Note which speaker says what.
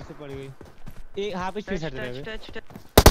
Speaker 1: से पड़ गई एक हाफ़ पे स्पीड हट रहा है